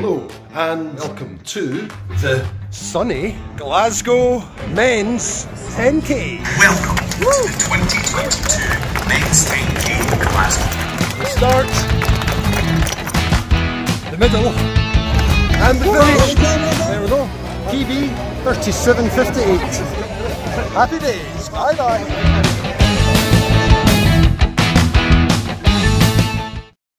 Hello and welcome to the sunny Glasgow Men's 10K. Welcome to the 2022 Men's 10K Glasgow. The start, the middle, and the finish. There we go. PB 3758. Happy days. Bye bye.